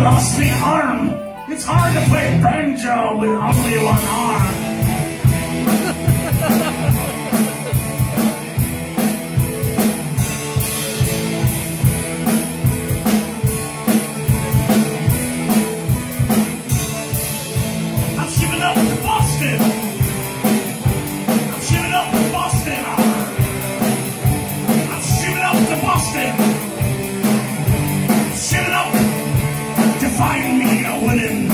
I lost the arm. It's hard to play banjo with only one arm. Find me a winning